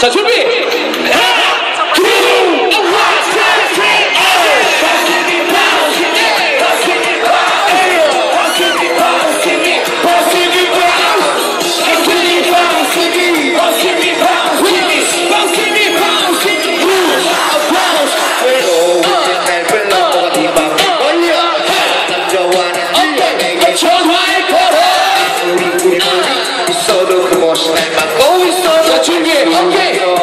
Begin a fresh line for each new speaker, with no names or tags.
자 준비 걸어